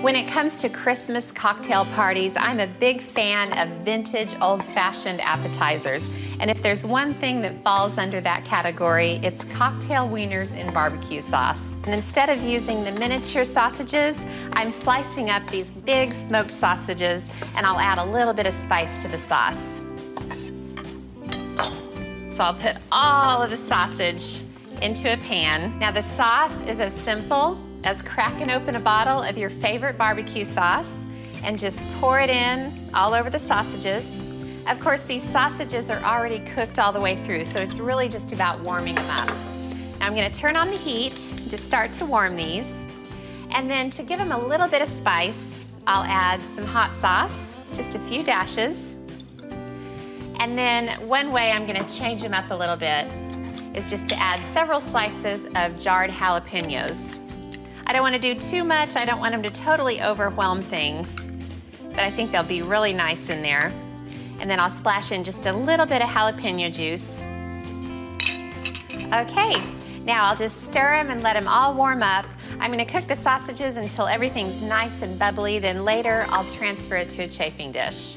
When it comes to Christmas cocktail parties, I'm a big fan of vintage old-fashioned appetizers. And if there's one thing that falls under that category, it's cocktail wieners in barbecue sauce. And instead of using the miniature sausages, I'm slicing up these big smoked sausages and I'll add a little bit of spice to the sauce. So I'll put all of the sausage into a pan. Now the sauce is as simple as cracking open a bottle of your favorite barbecue sauce and just pour it in all over the sausages. Of course, these sausages are already cooked all the way through, so it's really just about warming them up. Now I'm gonna turn on the heat to start to warm these. And then to give them a little bit of spice, I'll add some hot sauce, just a few dashes. And then one way I'm gonna change them up a little bit is just to add several slices of jarred jalapenos. I don't want to do too much. I don't want them to totally overwhelm things, but I think they'll be really nice in there. And then I'll splash in just a little bit of jalapeno juice. Okay, now I'll just stir them and let them all warm up. I'm gonna cook the sausages until everything's nice and bubbly, then later I'll transfer it to a chafing dish.